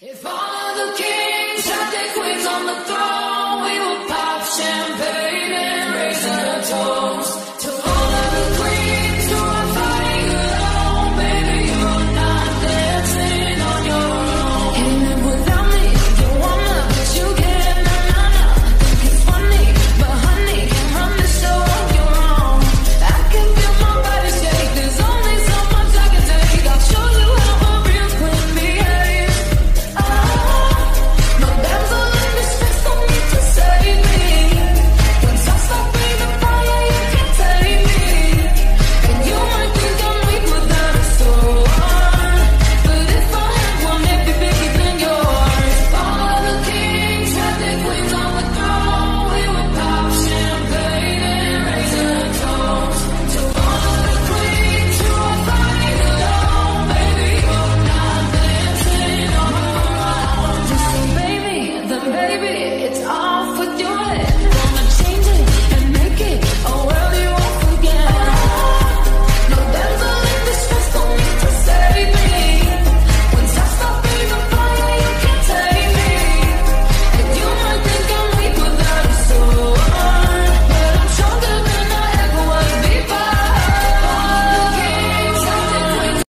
If all the kings had their queens on the throne,